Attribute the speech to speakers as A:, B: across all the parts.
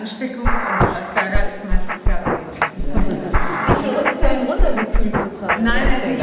A: Ansteckung und Berger ist mein Sozialgebiet.
B: Wie viel ist denn runtergekühlt zurzeit?
A: Nein, ist nicht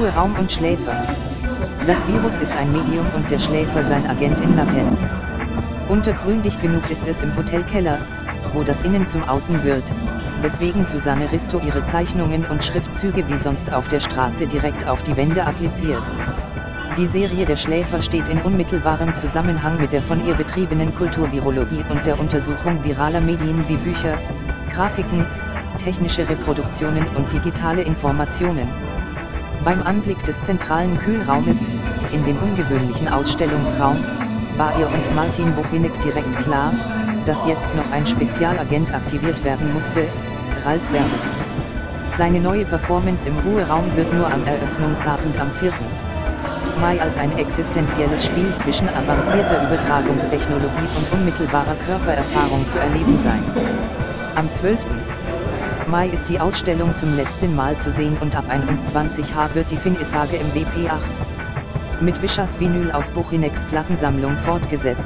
C: Ruheraum und Schläfer. Das Virus ist ein Medium und der Schläfer sein Agent in Latenz. Untergründig genug ist es im Hotelkeller, wo das Innen zum Außen wird, weswegen Susanne Risto ihre Zeichnungen und Schriftzüge wie sonst auf der Straße direkt auf die Wände appliziert. Die Serie Der Schläfer steht in unmittelbarem Zusammenhang mit der von ihr betriebenen Kulturvirologie und der Untersuchung viraler Medien wie Bücher, Grafiken, technische Reproduktionen und digitale Informationen. Beim Anblick des zentralen Kühlraumes, in dem ungewöhnlichen Ausstellungsraum, war ihr und Martin Bokinek direkt klar, dass jetzt noch ein Spezialagent aktiviert werden musste, Ralf Werner. Seine neue Performance im Ruheraum wird nur am Eröffnungsabend am 4. Mai als ein existenzielles Spiel zwischen avancierter Übertragungstechnologie und unmittelbarer Körpererfahrung zu erleben sein. Am 12. Mai ist die Ausstellung zum letzten Mal zu sehen und ab 21 H wird die Finissage im WP8 mit Wischers Vinyl aus Buchineks Plattensammlung fortgesetzt.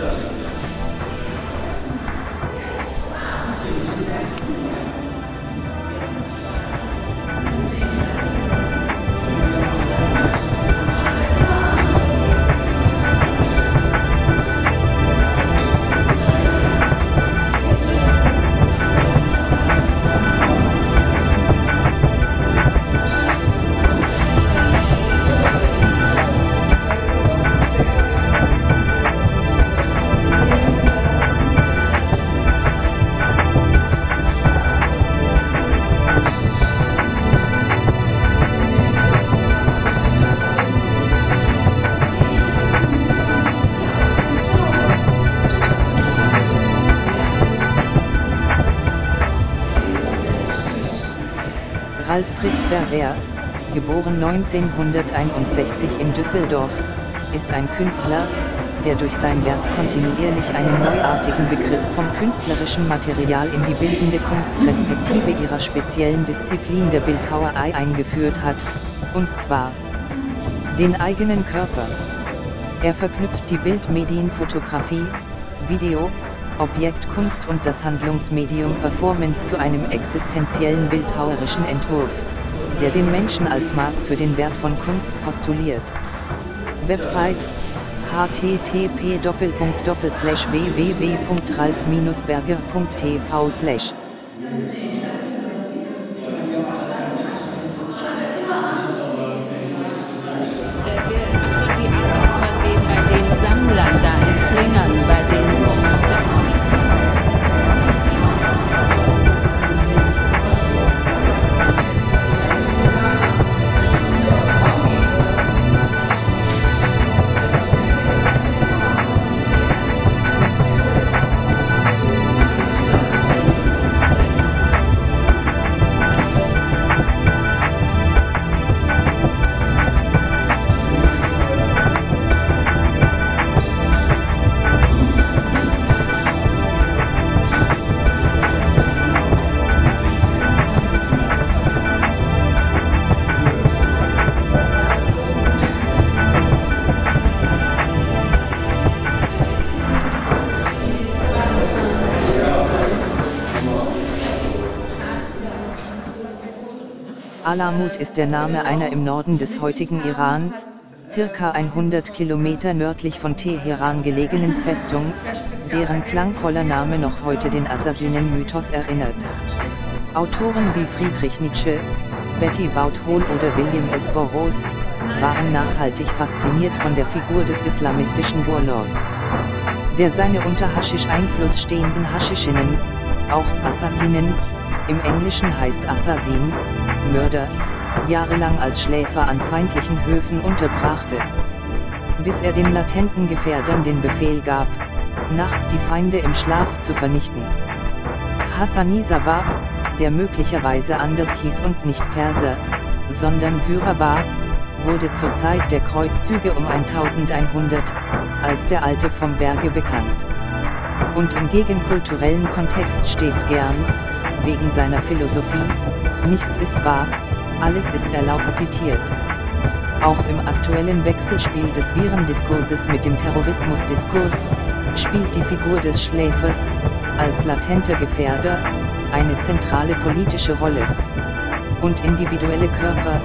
C: Ralf Fritz Verwehr, geboren 1961 in Düsseldorf, ist ein Künstler, der durch sein Werk kontinuierlich einen neuartigen Begriff vom künstlerischen Material in die bildende Kunst respektive ihrer speziellen Disziplin der Bildhauerei eingeführt hat, und zwar den eigenen Körper. Er verknüpft die Bildmedien Fotografie, Video, Objektkunst und das Handlungsmedium Performance zu einem existenziellen bildhauerischen Entwurf, der den Menschen als Maß für den Wert von Kunst postuliert. Website http www.ralf-berger.tv Alamut ist der Name einer im Norden des heutigen Iran, circa 100 Kilometer nördlich von Teheran gelegenen Festung, deren klangvoller Name noch heute den Assassinen-Mythos erinnert. Autoren wie Friedrich Nietzsche, Betty Bout Hall oder William S. Burroughs, waren nachhaltig fasziniert von der Figur des islamistischen Warlords. Der seine unter Haschisch-Einfluss stehenden Haschischinnen, auch Assassinen, im Englischen heißt Assassin, Mörder, jahrelang als Schläfer an feindlichen Höfen unterbrachte. Bis er den latenten Gefährdern den Befehl gab, nachts die Feinde im Schlaf zu vernichten. Hassaniza war, der möglicherweise anders hieß und nicht Perser, sondern Syrer war, wurde zur Zeit der Kreuzzüge um 1100, als der Alte vom Berge bekannt. Und im gegenkulturellen Kontext stets gern, wegen seiner Philosophie, nichts ist wahr, alles ist erlaubt zitiert. Auch im aktuellen Wechselspiel des Virendiskurses mit dem Terrorismusdiskurs, spielt die Figur des Schläfers, als latenter Gefährder, eine zentrale politische Rolle. Und individuelle Körper,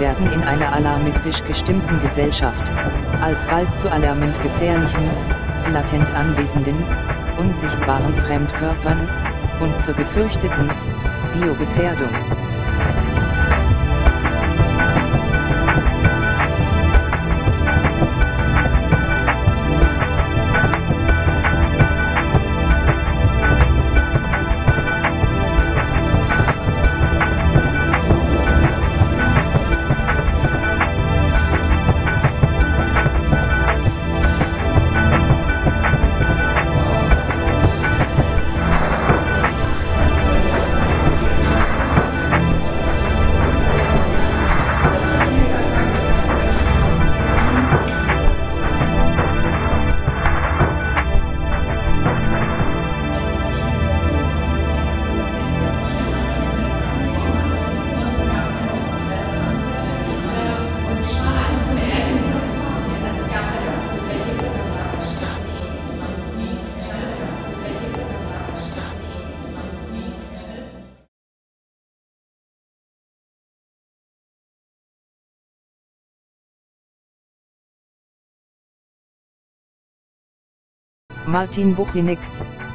C: werden in einer alarmistisch gestimmten Gesellschaft, als bald zu alarmend gefährlichen, latent anwesenden, unsichtbaren Fremdkörpern, und zur gefürchteten, Biogefährdung. Martin Buchinek,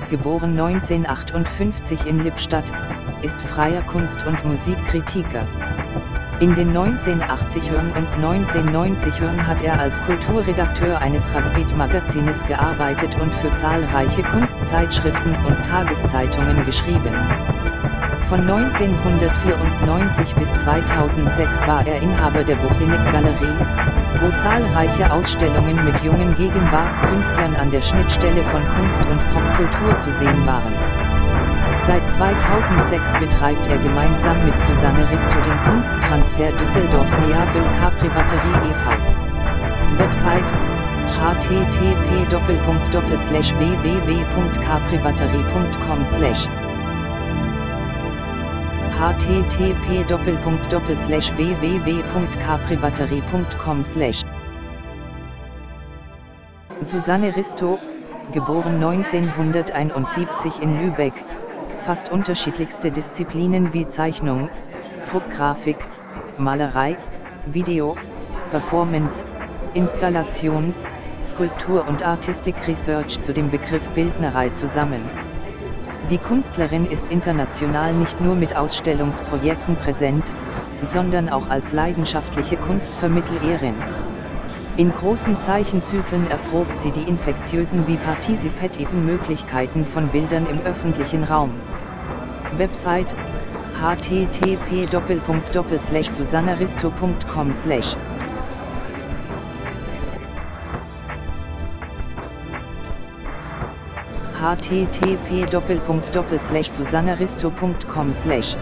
C: geboren 1958 in Lippstadt, ist freier Kunst- und Musikkritiker. In den 1980ern und 1990ern hat er als Kulturredakteur eines Rugbeat-Magazines gearbeitet und für zahlreiche Kunstzeitschriften und Tageszeitungen geschrieben. Von 1994 bis 2006 war er Inhaber der Buchinek Galerie, wo zahlreiche Ausstellungen mit jungen Gegenwartskünstlern an der Schnittstelle von Kunst und Popkultur zu sehen waren. Seit 2006 betreibt er gemeinsam mit Susanne Risto den Kunsttransfer Düsseldorf-Neapel Capri Batterie e.V. Website http www.capribatterie.com http www.capribatterie.com Susanne Risto, geboren 1971 in Lübeck, fast unterschiedlichste Disziplinen wie Zeichnung, Druckgrafik, Malerei, Video, Performance, Installation, Skulptur und Artistic Research zu dem Begriff Bildnerei zusammen. Die Künstlerin ist international nicht nur mit Ausstellungsprojekten präsent, sondern auch als leidenschaftliche Kunstvermittlerin. In großen Zeichenzyklen erprobt sie die infektiösen wie partizipativen Möglichkeiten von Bildern im öffentlichen Raum. Website http http susannaristo.com
B: er?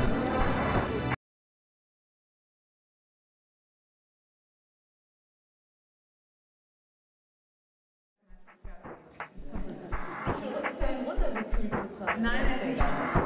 A: Nein, er ist nicht.